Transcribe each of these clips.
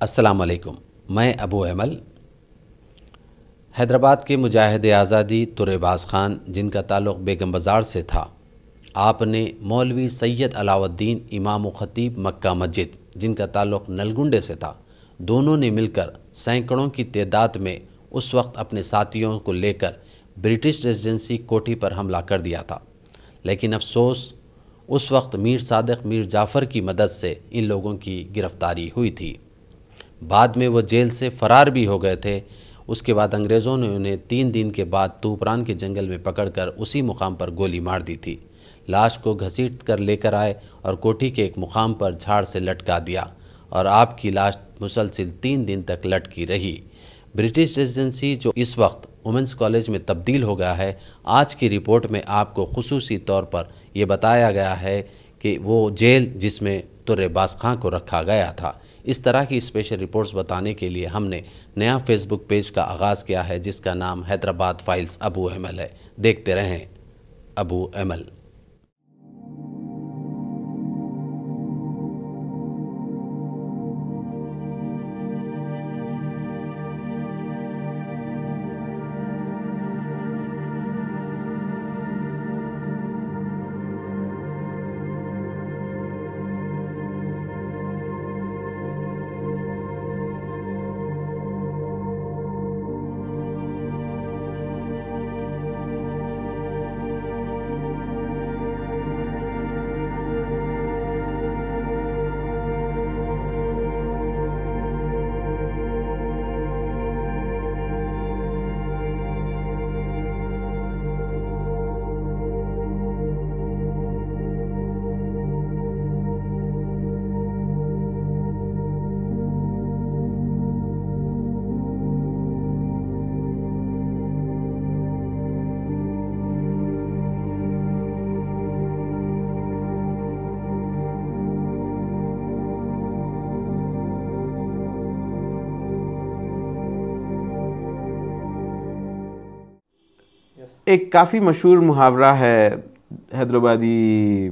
अस्सलाम वालेकुम मैं अबू अमल हैदराबाद के मुजाहिद आज़ादी तुरबाज ख़ान, जिनका ताल्लुक़ बेगम बाज़ार से था। आपने मौलवी सैयद अलाउद्दीन इमाम ख़तीब मक्का मस्जिद, जिनका ताल्लुक़ नलगुंडे से था, दोनों ने मिलकर सैकड़ों की तादाद में उस वक्त अपने साथियों को लेकर ब्रिटिश रेजिडेंसी कोठी पर हमला कर दिया था। लेकिन अफसोस, उस वक्त मीर सादक, मीर जाफ़र की मदद से इन लोगों की गिरफ़्तारी हुई थी। बाद में वो जेल से फ़रार भी हो गए थे। उसके बाद अंग्रेज़ों ने उन्हें तीन दिन के बाद तूपरान के जंगल में पकड़कर उसी मुकाम पर गोली मार दी थी। लाश को घसीट कर लेकर आए और कोठी के एक मुकाम पर झाड़ से लटका दिया और आपकी लाश मुसलसिल तीन दिन तक लटकी रही। ब्रिटिश रेजिडेंसी जो इस वक्त वुमेंस कॉलेज में तब्दील हो गया है, आज की रिपोर्ट में आपको खसूसी तौर पर यह बताया गया है कि वो जेल जिसमें तुर्रबास खां को रखा गया था। इस तरह की स्पेशल रिपोर्ट्स बताने के लिए हमने नया फेसबुक पेज का आगाज़ किया है, जिसका नाम हैदराबाद फाइल्स अबू अमल है। देखते रहें अबू अमल एक काफ़ी मशहूर मुहावरा है हैदराबादी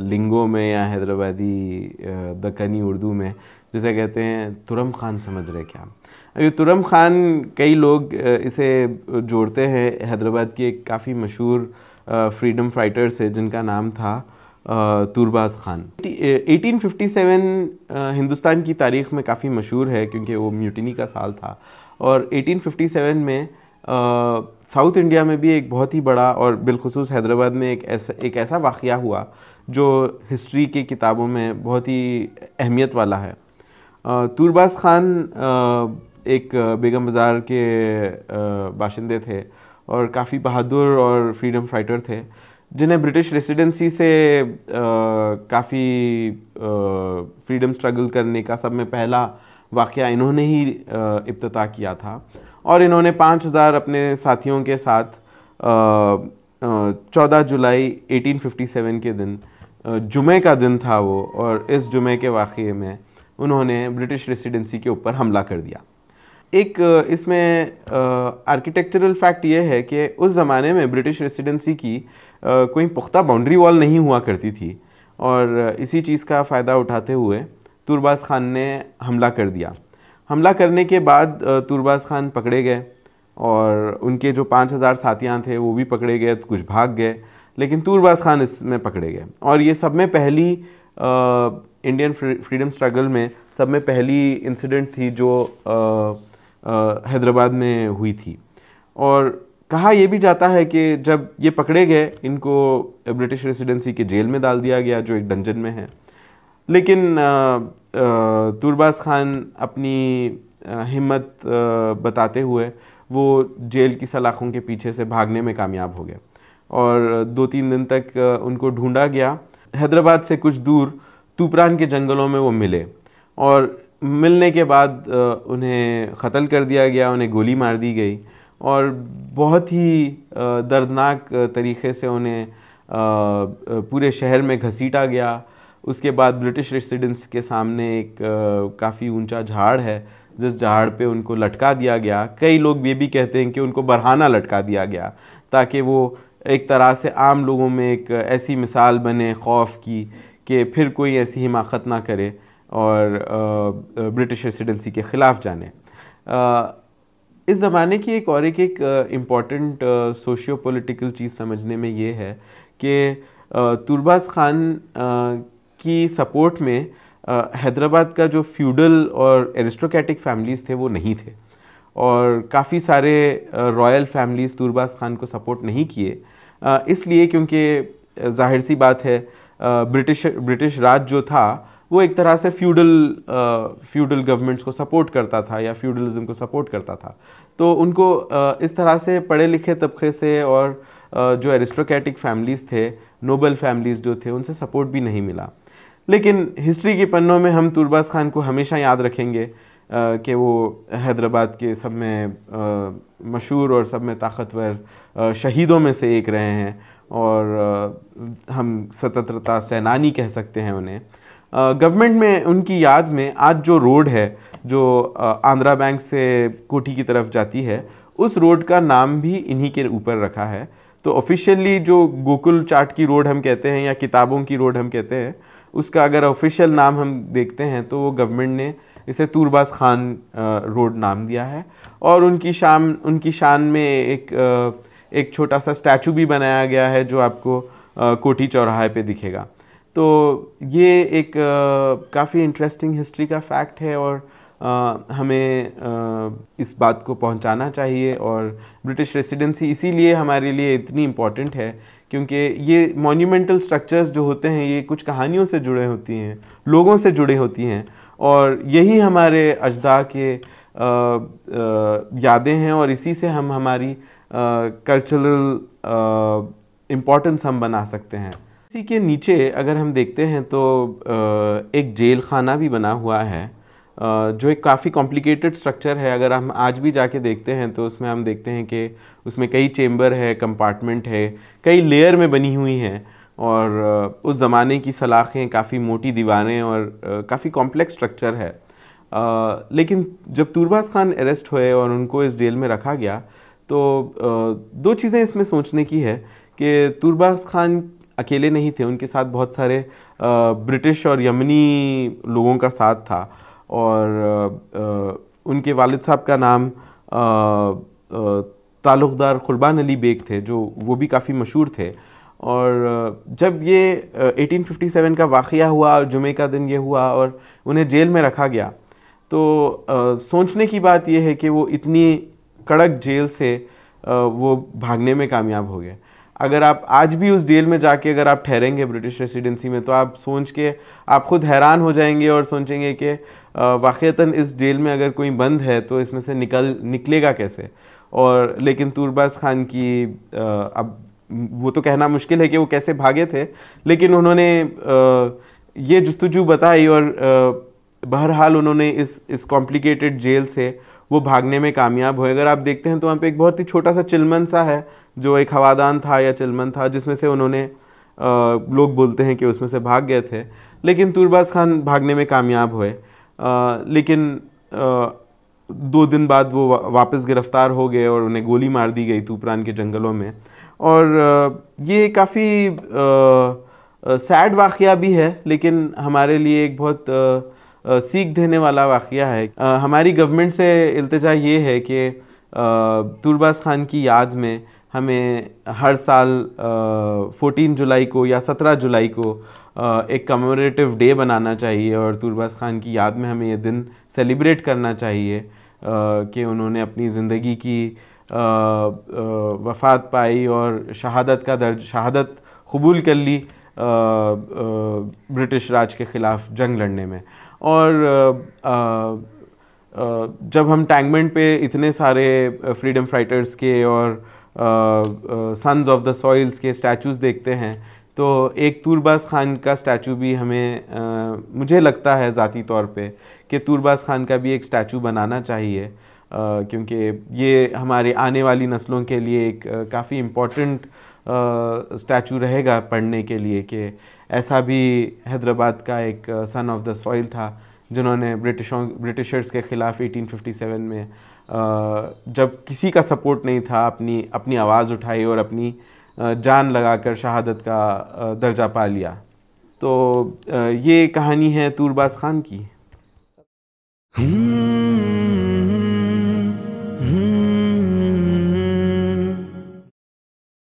लिंगों में या हैदराबादी दक्कनी उर्दू में, जिसे कहते हैं तुरम खान समझ रहे क्या? अभी तुरम खान कई लोग इसे जोड़ते हैं। हैदराबाद की एक काफ़ी मशहूर फ्रीडम फाइटर से जिनका नाम था तुरबाज खान। 1857 हिंदुस्तान की तारीख़ में काफ़ी मशहूर है, क्योंकि वो म्यूटिनी का साल था। और 1857 में साउथ इंडिया में भी एक बहुत ही बड़ा और बिलखसूस हैदराबाद में एक ऐसा एक ऐसा वाक़ हुआ, जो हिस्ट्री की किताबों में बहुत ही अहमियत वाला है। तुरबाज खान एक बेगम बाज़ार के बाशिंदे थे और काफ़ी बहादुर और फ्रीडम फाइटर थे, जिन्हें ब्रिटिश रेसिडेंसी से काफ़ी फ्रीडम स्ट्रगल करने का सब में पहला वाक़ इन्होंने ही इब्तः किया था। और इन्होंने पाँच हज़ार अपने साथियों के साथ चौदह जुलाई 1857 के दिन जुमे का दिन था वो और इस जुमे के वाक़े में उन्होंने ब्रिटिश रेसिडेंसी के ऊपर हमला कर दिया। एक इसमें आर्किटेक्चरल फैक्ट ये है कि उस ज़माने में ब्रिटिश रेसिडेंसी की आ, कोई पुख्ता बाउंड्री वॉल नहीं हुआ करती थी और इसी चीज़ का फ़ायदा उठाते हुए तुरबाज खान ने हमला कर दिया। हमला करने के बाद तुरबाज खान पकड़े गए और उनके जो पाँच हज़ार साथियाँ थे, वो भी पकड़े गए, कुछ भाग गए, लेकिन तुरबाज खान इसमें पकड़े गए। और ये सब में पहली इंडियन फ्रीडम स्ट्रगल में सब में पहली इंसिडेंट थी जो हैदराबाद में हुई थी। और कहा यह भी जाता है कि जब ये पकड़े गए, इनको ब्रिटिश रेसिडेंसी के जेल में डाल दिया गया, जो एक डंजन में है। लेकिन तुरबाज खान अपनी हिम्मत बताते हुए वो जेल की सलाखों के पीछे से भागने में कामयाब हो गए और दो तीन दिन तक उनको ढूंढा गया। हैदराबाद से कुछ दूर तूपरान के जंगलों में वो मिले और मिलने के बाद उन्हें क़त्ल कर दिया गया, उन्हें गोली मार दी गई और बहुत ही दर्दनाक तरीक़े से उन्हें पूरे शहर में घसीटा गया उसके बाद ब्रिटिश रेसिडेंस के सामने एक काफ़ी ऊँचा झाड़ है, जिस झाड़ पे उनको लटका दिया गया। कई लोग ये भी कहते हैं कि उनको बरहाना लटका दिया गया, ताकि वो एक तरह से आम लोगों में एक ऐसी मिसाल बने, खौफ की, कि फिर कोई ऐसी हिमाकत ना करे और ब्रिटिश रेसिडेंसी के ख़िलाफ़ जाने। इस ज़माने की एक और एक एक इंपॉर्टेंट सोशियो पॉलिटिकल चीज़ समझने में ये है कि तुरबाज ख़ान की सपोर्ट में हैदराबाद का जो फ्यूडल और एरिस्टोक्रेटिक फैमिलीज़ थे वो नहीं थे। और काफ़ी सारे रॉयल फैमिलीज़ तुरबाज ख़ान को सपोर्ट नहीं किए। इसलिए क्योंकि ज़ाहिर सी बात है ब्रिटिश ब्रिटिश राज जो था, वो एक तरह से फ्यूडल फ्यूडल गवर्नमेंट्स को सपोर्ट करता था या फ्यूडलिज्म को सपोर्ट करता था। तो उनको इस तरह से पढ़े लिखे तबके से और जो एरिस्टोक्रेटिक फैमिलीज़ थे नोबल फैमिलीज़ जो थे, उनसे सपोर्ट भी नहीं मिला। लेकिन हिस्ट्री के पन्नों में हम तुरबाज खान को हमेशा याद रखेंगे कि वो हैदराबाद के सब में मशहूर और सब में ताकतवर शहीदों में से एक रहे हैं और हम स्वतंत्रता सेनानी कह सकते हैं उन्हें। गवर्नमेंट में, उनकी याद में आज जो रोड है, जो आंध्रा बैंक से कोठी की तरफ़ जाती है, उस रोड का नाम भी इन्हीं के ऊपर रखा है। तो ऑफिशियली जो गोकुल चाट की रोड हम कहते हैं या किताबों की रोड हम कहते हैं उसका अगर ऑफिशियल नाम हम देखते हैं तो वो गवर्नमेंट ने इसे तूरबाज खान रोड नाम दिया है। और उनकी शाम, उनकी शान में एक एक छोटा सा स्टैचू भी बनाया गया है, जो आपको कोठी चौराहे पे दिखेगा। तो ये एक काफ़ी इंटरेस्टिंग हिस्ट्री का फैक्ट है और हमें इस बात को पहुंचाना चाहिए और ब्रिटिश रेसिडेंसी इसीलिए हमारे लिए इतनी इंपॉर्टेंट है क्योंकि ये मोन्यूमेंटल स्ट्रक्चर्स जो होते हैं ये कुछ कहानियों से जुड़े होती हैं लोगों से जुड़े होती हैं और यही हमारे अजदा के यादें हैं और इसी से हम हमारी कल्चरल इम्पोर्टेंस हम बना सकते हैं। इसी के नीचे अगर हम देखते हैं तो आ, एक जेल खाना भी बना हुआ है। जो एक काफ़ी कॉम्प्लिकेटेड स्ट्रक्चर है, अगर हम आज भी जाके देखते हैं तो उसमें हम देखते हैं कि उसमें कई चेम्बर है कंपार्टमेंट है, कई लेयर में बनी हुई हैं, और उस ज़माने की सलाखें काफ़ी मोटी दीवारें और काफ़ी कॉम्प्लेक्स स्ट्रक्चर है। लेकिन जब तुरबाज खान अरेस्ट हुए और उनको इस जेल में रखा गया तो दो चीज़ें इसमें सोचने की है कि तुरबाज खान अकेले नहीं थे, उनके साथ बहुत सारे ब्रिटिश और यमनी लोगों का साथ था। और उनके वालिद साहब का नाम ताल्लुक़दार खुरबान अली बेग थे, जो वो भी काफ़ी मशहूर थे। और जब ये 1857 का वाक़ हुआ और जुमे का दिन ये हुआ और उन्हें जेल में रखा गया तो सोचने की बात यह है कि वो इतनी कड़क जेल से वो भागने में कामयाब हो गए। अगर आप आज भी उस जेल में जाके अगर आप ठहरेंगे ब्रिटिश रेसिडेंसी में तो आप सोच के आप खुद हैरान हो जाएँगे और सोचेंगे कि वाक़ता इस जेल में अगर कोई बंद है तो इसमें से निकल निकलेगा कैसे? और लेकिन तुरबाज खान की आ, अब वो तो कहना मुश्किल है कि वो कैसे भागे थे लेकिन उन्होंने आ, ये जस्तजू बताई और बहरहाल उन्होंने इस इस कॉम्प्लिकेटेड जेल से वो भागने में कामयाब हुए। अगर आप देखते हैं तो वहाँ पे एक बहुत ही छोटा सा चिलमन सा है जो एक हवादान था या चिलमन था जिसमें से उन्होंने लोग बोलते हैं कि उसमें से भाग गए थे। लेकिन तुरबाज खान भागने में कामयाब हुए। लेकिन आ, दो दिन बाद वो वापस गिरफ़्तार हो गए और उन्हें गोली मार दी गई तूपरान के जंगलों में। और ये काफ़ी सैड वाक़ भी है लेकिन हमारे लिए एक बहुत सीख देने वाला वाक़ है। हमारी गवर्नमेंट से अल्तजा ये है कि तुरबाज खान की याद में हमें हर साल फोटीन जुलाई को या सत्रह जुलाई को एक कमेमोरेटिव डे बनाना चाहिए और तुरबाज खान की याद में हमें ये दिन सेलिब्रेट करना चाहिए कि उन्होंने अपनी ज़िंदगी की वफ़ात पाई और शहादत का दर्ज, शहादत कबूल कर ली ब्रिटिश राज के ख़िलाफ़ जंग लड़ने में। और जब हम टैंगमेंट पे इतने सारे फ्रीडम फाइटर्स के और सन्स ऑफ़ द सॉइल्स के स्टैचूज़ देखते हैं तो एक तूरबाज खान का स्टैचू भी हमें आ, मुझे लगता है ज़ाती तौर पे कि तूरबाज खान का भी एक स्टैचू बनाना चाहिए क्योंकि ये हमारे आने वाली नस्लों के लिए एक काफ़ी इम्पोर्टेंट स्टैचू रहेगा पढ़ने के लिए कि ऐसा भी हैदराबाद का एक सन ऑफ़ द सॉइल था, जिन्होंने ब्रिटिशों, ब्रिटिशर्स के ख़िलाफ़ 1857 में जब किसी का सपोर्ट नहीं था, अपनी अपनी आवाज़ उठाई और अपनी जान लगाकर शहादत का दर्जा पा लिया तो ये कहानी है तूरबाज खान की Hmm.